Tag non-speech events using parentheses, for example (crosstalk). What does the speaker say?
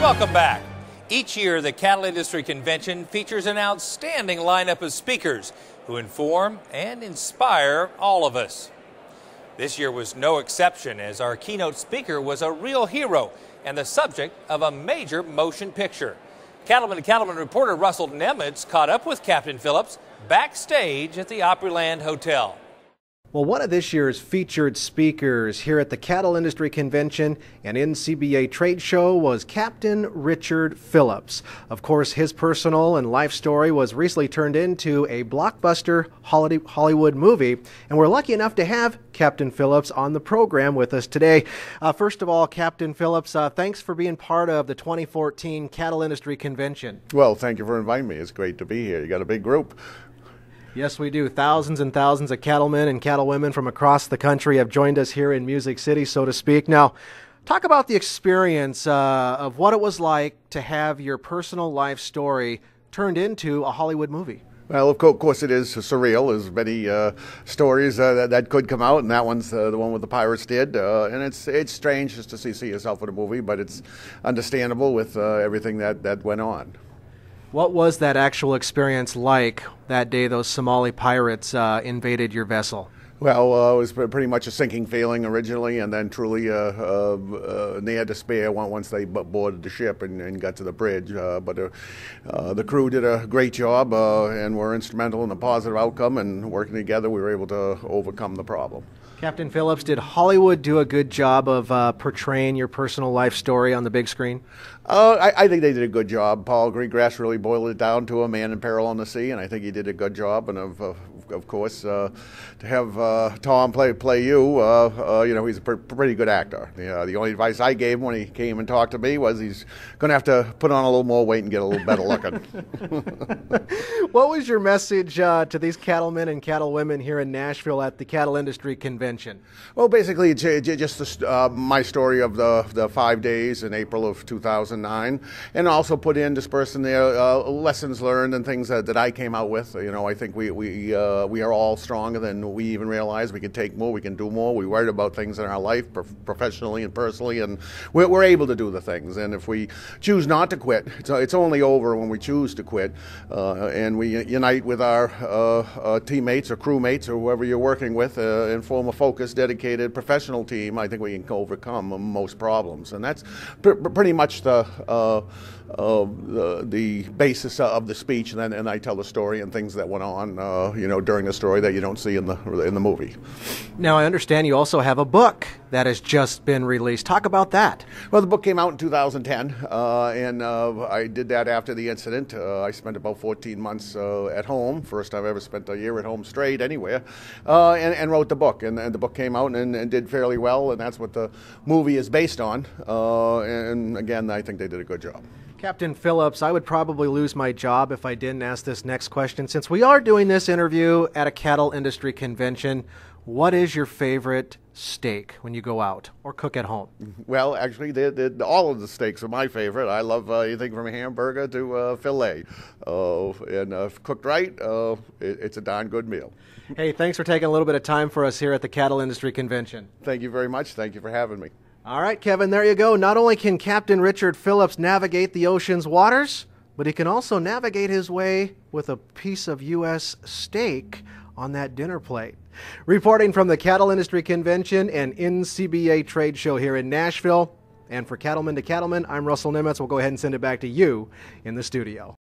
Welcome back. Each year, the Cattle Industry Convention features an outstanding lineup of speakers who inform and inspire all of us. This year was no exception, as our keynote speaker was a real hero and the subject of a major motion picture. Cattlemen to Cattlemen reporter Russell Nemetz caught up with Captain Phillips backstage at the Opryland Hotel. Well, one of this year's featured speakers here at the Cattle Industry Convention and NCBA Trade Show was Captain Richard Phillips. Of course, his personal and life story was recently turned into a blockbuster Hollywood movie, and we're lucky enough to have Captain Phillips on the program with us today. Uh, first of all, Captain Phillips, uh, thanks for being part of the 2014 Cattle Industry Convention. Well, thank you for inviting me. It's great to be here. You got a big group. Yes, we do. Thousands and thousands of cattlemen and cattlewomen from across the country have joined us here in Music City, so to speak. Now, talk about the experience uh, of what it was like to have your personal life story turned into a Hollywood movie. Well, of course, it is surreal. There's many uh, stories uh, that, that, could come out, and that one's uh, the one with the pirates did. Uh, and it's it's strange just to see, see yourself in a movie, but it's understandable with uh, everything that, that went on. What was that actual experience like that day those Somali pirates uh, invaded your vessel? Well, uh, it was pretty much a sinking feeling originally, and then truly uh, uh, uh near despair once they boarded the ship and, and got to the bridge. Uh, but uh, the crew did a great job and were instrumental in the positive outcome, and working together, we were able to overcome the problem. Captain Phillips, did Hollywood do a good job of uh, portraying your personal life story on the big screen? Uh, I, I, think they did a good job. Paul Greengrass really boiled it down to a man in peril on the sea, and I think he did a good job. And of, of, of course, uh, to have uh, Tom play play you, uh, uh, you know, he's a pr- pretty good actor. The, the only advice I gave him when he came and talked to me was he's going to have to put on a little more weight and get a little better looking. (laughs) what was your message to these cattlemen and cattlewomen here in Nashville at the Cattle Industry Convention? Well, basically, just uh, my story of the, the five days in April of 2009, and also put in, disperse in there, uh, lessons learned and things that, that I came out with. You know, I think we, we, uh, we are all stronger than we even realize. We can take more, we can do more. We worry about things in our life, prof- professionally and personally, and we're, we're, able to do the things. And if we choose not to quit, it's, it's only over when we choose to quit, uh, and we unite with our uh, uh, teammates or crewmates or whoever you're working with and form a focused, dedicated, professional team, I think we can overcome most problems. And that's pr- pretty much the, uh, uh, the, the basis of the speech. And then and I tell the story and things that went on, uh, you know, during the story that you don't see in the in the movie. Now I understand you also have a book that has just been released. Talk about that. Well, the book came out in 2010, uh, and uh, I did that after the incident. Uh, I spent about 14 months at home. First time I ever spent a year at home straight anywhere, and, and, wrote the book. And, and, the book came out and, and, did fairly well, and that's what the movie is based on. and again, I think they did a good job. Captain Phillips, I would probably lose my job if I didn't ask this next question. Since we are doing this interview at a cattle industry convention, what is your favorite steak when you go out or cook at home? Well, actually, they're, they're, all of the steaks are my favorite. I love uh, anything from a hamburger to uh, filet. Uh, and uh, cooked right, uh, it, it's a darn good meal. Hey, thanks for taking a little bit of time for us here at the Cattle Industry Convention. Thank you very much. Thank you for having me. All right, Kevin, there you go. Not only can Captain Richard Phillips navigate the ocean's waters, but he can also navigate his way with a piece of U.S. steak on that dinner plate. Reporting from the Cattle Industry Convention and NCBA Trade Show here in Nashville. And for Cattlemen to Cattlemen, I'm Russell Nemetz. We'll go ahead and send it back to you in the studio.